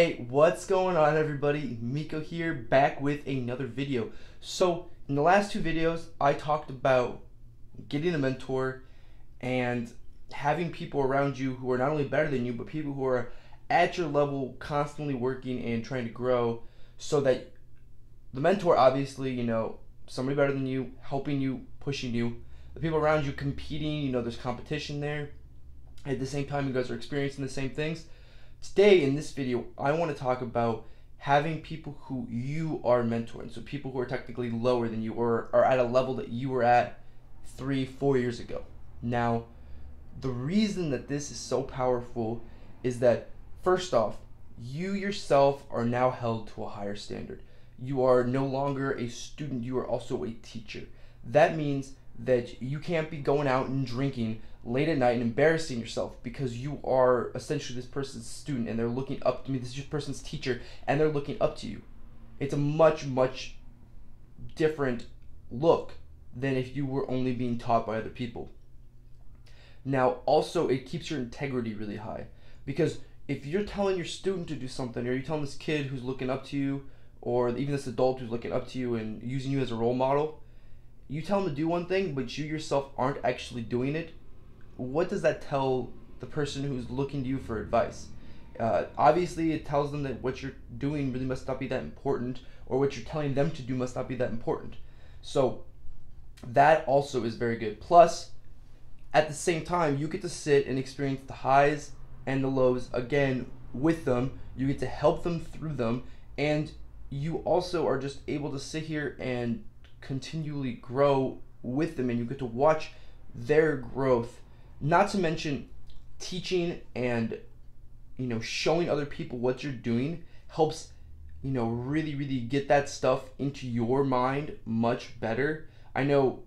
Hey, what's going on everybody? Miko here, back with another video. So, in the last two videos, I talked about getting a mentor and having people around you who are not only better than you, but people who are at your level, constantly working and trying to grow so that the mentor, obviously, you know, somebody better than you, helping you, pushing you, the people around you competing, you know, there's competition there. At the same time, you guys are experiencing the same things Today in this video, I want to talk about having people who you are mentoring. So people who are technically lower than you or are at a level that you were at three, four years ago. Now, the reason that this is so powerful is that first off, you yourself are now held to a higher standard. You are no longer a student, you are also a teacher. That means that you can't be going out and drinking late at night and embarrassing yourself because you are essentially this person's student and they're looking up to me. This is this person's teacher and they're looking up to you. It's a much, much different look than if you were only being taught by other people. Now, also, it keeps your integrity really high because if you're telling your student to do something or you're telling this kid who's looking up to you or even this adult who's looking up to you and using you as a role model, you tell them to do one thing, but you yourself aren't actually doing it, what does that tell the person who's looking to you for advice? Uh, obviously, it tells them that what you're doing really must not be that important, or what you're telling them to do must not be that important. So, that also is very good. Plus, at the same time, you get to sit and experience the highs and the lows again with them. You get to help them through them, and you also are just able to sit here and continually grow with them, and you get to watch their growth not to mention teaching and you know showing other people what you're doing helps you know really really get that stuff into your mind much better. I know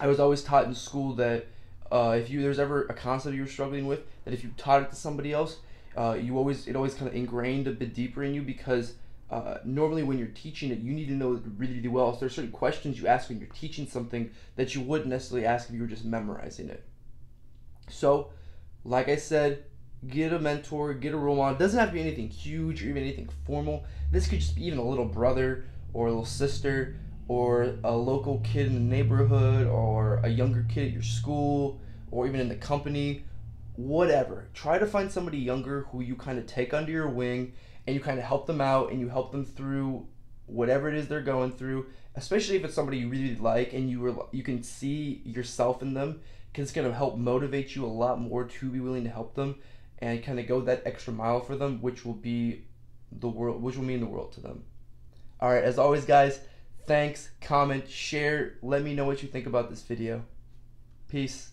I was always taught in school that uh, if you there's ever a concept you're struggling with, that if you taught it to somebody else, uh, you always it always kind of ingrained a bit deeper in you because uh, normally when you're teaching it, you need to know it really really well. So there's certain questions you ask when you're teaching something that you wouldn't necessarily ask if you were just memorizing it. So, like I said, get a mentor, get a role model. It doesn't have to be anything huge or even anything formal. This could just be even a little brother or a little sister or a local kid in the neighborhood or a younger kid at your school or even in the company. Whatever. Try to find somebody younger who you kind of take under your wing and you kind of help them out and you help them through whatever it is they're going through, especially if it's somebody you really like and you were you can see yourself in them because it's going to help motivate you a lot more to be willing to help them and kind of go that extra mile for them, which will be the world, which will mean the world to them. All right, as always, guys, thanks, comment, share, let me know what you think about this video. Peace.